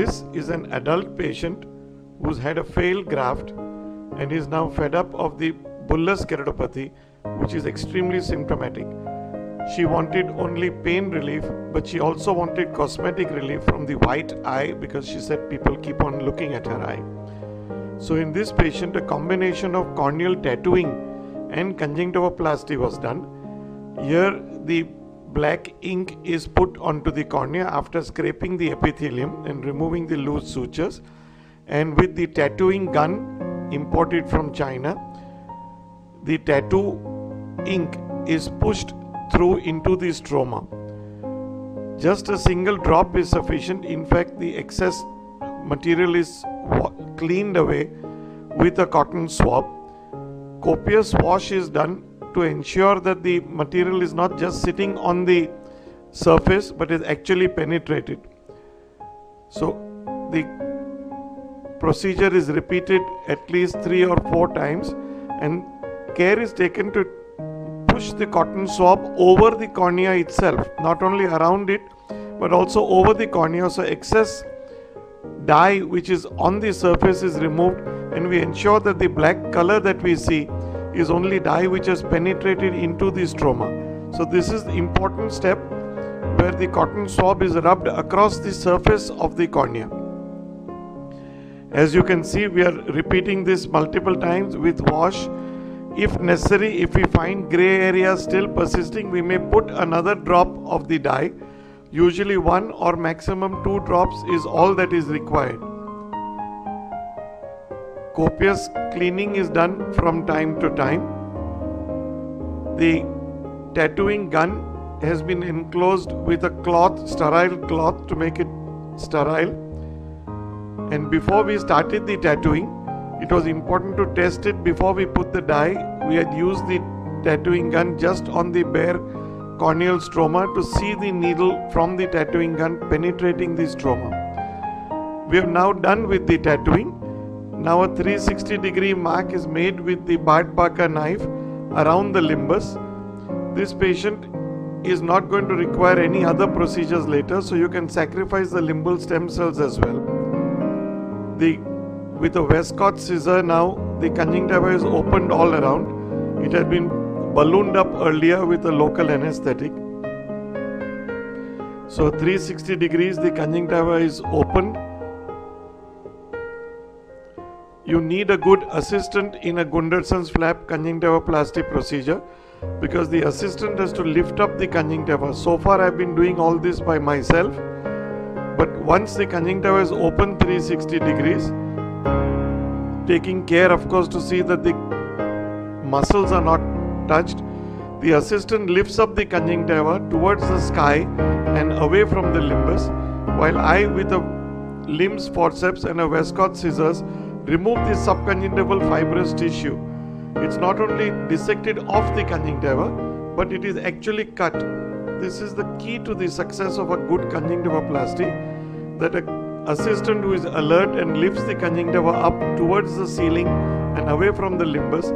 This is an adult patient who's had a failed graft and is now fed up of the bullous keratopathy, which is extremely symptomatic. She wanted only pain relief, but she also wanted cosmetic relief from the white eye because she said people keep on looking at her eye. So, in this patient, a combination of corneal tattooing and conjunctivoplasty was done. Here, the black ink is put onto the cornea after scraping the epithelium and removing the loose sutures. And with the tattooing gun imported from China, the tattoo ink is pushed through into the stroma. Just a single drop is sufficient. In fact, the excess material is cleaned away with a cotton swab. Copious wash is done to ensure that the material is not just sitting on the surface but is actually penetrated. So, the procedure is repeated at least three or four times, and care is taken to push the cotton swab over the cornea itself, not only around it but also over the cornea. So, excess dye which is on the surface is removed, and we ensure that the black color that we see is only dye which has penetrated into the stroma. So, this is the important step where the cotton swab is rubbed across the surface of the cornea. As you can see, we are repeating this multiple times with wash if necessary, if we find gray areas still persisting, we may put another drop of the dye. Usually, one or maximum two drops is all that is required. Copious cleaning is done from time to time. The tattooing gun has been enclosed with a cloth, sterile cloth, to make it sterile. And before we started the tattooing, it was important to test it before we put the dye. We had used the tattooing gun just on the bare corneal stroma to see the needle from the tattooing gun penetrating the stroma. We have now done with the tattooing. Now a 360 degree mark is made with the Bard Parker knife around the limbus. This patient is not going to require any other procedures later, so you can sacrifice the limbal stem cells as well. The with a Westcott scissor now the conjunctiva is opened all around. It had been ballooned up earlier with a local anesthetic. So 360 degrees the conjunctiva is opened. You need a good assistant in a Gundersen's flap conjunctivoplasty procedure because the assistant has to lift up the conjunctiva. So far I've been doing all this by myself. But once the conjunctiva is open 360 degrees, taking care, of course, to see that the muscles are not touched. The assistant lifts up the conjunctiva towards the sky and away from the limbus, while I, with a Lim's forceps and a Westcott scissors, remove the subconjunctival fibrous tissue. It's not only dissected off the conjunctiva, but it is actually cut. This is the key to the success of a good conjunctivoplasty that a assistant who is alert and lifts the conjunctiva up towards the ceiling and away from the limbus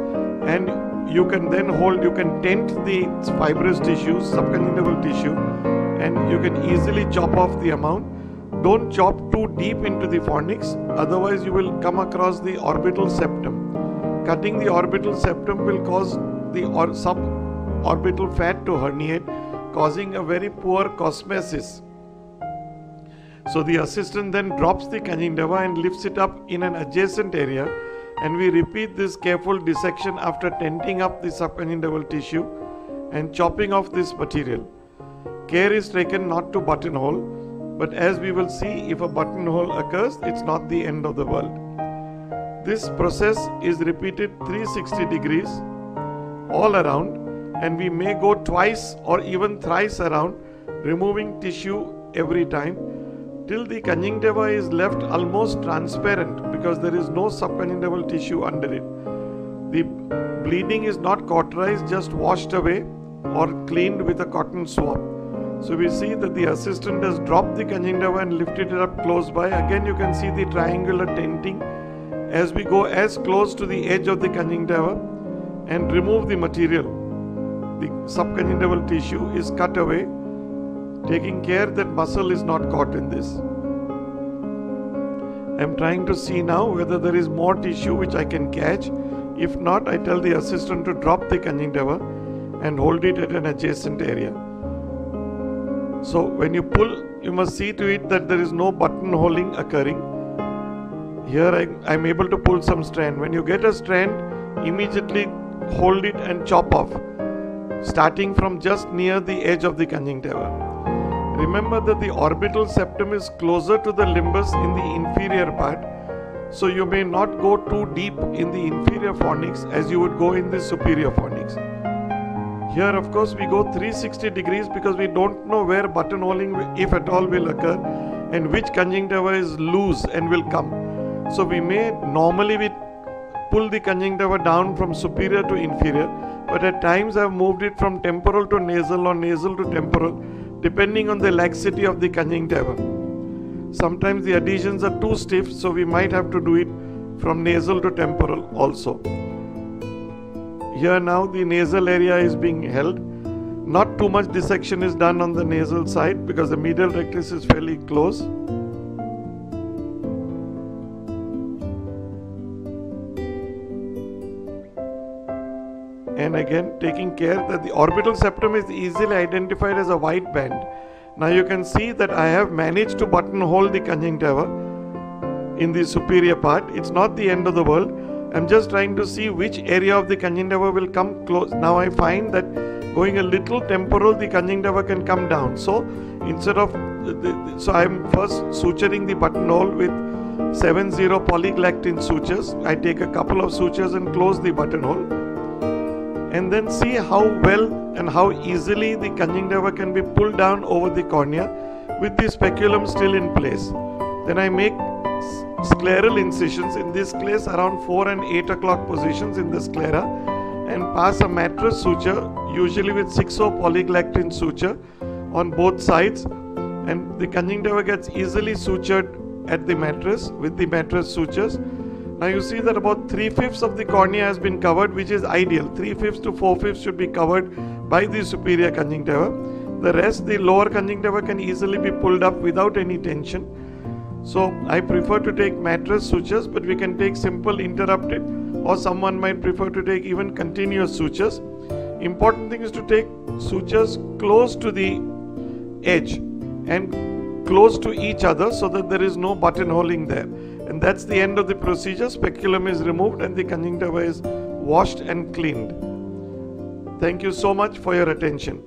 and you can then hold you can tent the fibrous tissue subconjunctival tissue and you can easily chop off the amount don't chop too deep into the fornix otherwise you will come across the orbital septum. Cutting the orbital septum will cause the or suborbital fat to herniate causing a very poor cosmesis. So the assistant then drops the conjunctiva and lifts it up in an adjacent area and we repeat this careful dissection after tenting up the subconjunctival tissue and chopping off this material. Care is taken not to buttonhole, but as we will see, if a buttonhole occurs, it's not the end of the world. This process is repeated 360 degrees all around, and we may go twice or even thrice around, removing tissue every time till the conjunctiva is left almost transparent because there is no subconjunctival tissue under it. The bleeding is not cauterized, just washed away or cleaned with a cotton swab. So we see that the assistant has dropped the conjunctiva and lifted it up close by. Again, you can see the triangular tenting as we go as close to the edge of the conjunctiva and remove the material. The subconjunctival tissue is cut away taking care that muscle is not caught in this. I'm trying to see now whether there is more tissue which I can catch. If not, I tell the assistant to drop the conjunctiva and hold it at an adjacent area. So when you pull, you must see to it that there is no buttonholing occurring. Here I, am able to pull some strand. When you get a strand, immediately hold it and chop off, starting from just near the edge of the conjunctiva. Remember that the orbital septum is closer to the limbus in the inferior part, so you may not go too deep in the inferior fornix as you would go in the superior fornix. Here, of course, we go 360 degrees because we don't know where buttonholing, if at all, will occur and which conjunctiva is loose and will come. So we may normally we pull the conjunctiva down from superior to inferior, but at times I've moved it from temporal to nasal or nasal to temporal, depending on the laxity of the conjunctiva. Sometimes the adhesions are too stiff, so we might have to do it from nasal to temporal also. Here now the nasal area is being held. Not too much dissection is done on the nasal side because the medial rectus is fairly close. And again taking care that the orbital septum is easily identified as a white band. Now you can see that I have managed to buttonhole the conjunctiva in the superior part. It's not the end of the world I'm just trying to see which area of the conjunctiva will come close. Now I find that going a little temporal, the conjunctiva can come down. So instead of, the, so I'm first suturing the buttonhole with 7-0 polyglactin sutures. I take a couple of sutures and close the buttonhole. And then see how well and how easily the conjunctiva can be pulled down over the cornea with the speculum still in place. Then I make scleral incisions in this case around 4 and 8 o'clock positions in the sclera and pass a mattress suture usually with 6 polyglactin suture on both sides and the conjunctiva gets easily sutured at the mattress with the mattress sutures. Now you see that about 3 fifths of the cornea has been covered which is ideal. 3 fifths to 4 fifths should be covered by the superior conjunctiva. The rest, the lower conjunctiva can easily be pulled up without any tension so I prefer to take mattress sutures, but we can take simple interrupted, or someone might prefer to take even continuous sutures. Important thing is to take sutures close to the edge and close to each other so that there is no buttonholing there. And that's the end of the procedure. Speculum is removed and the conjunctiva is washed and cleaned. Thank you so much for your attention.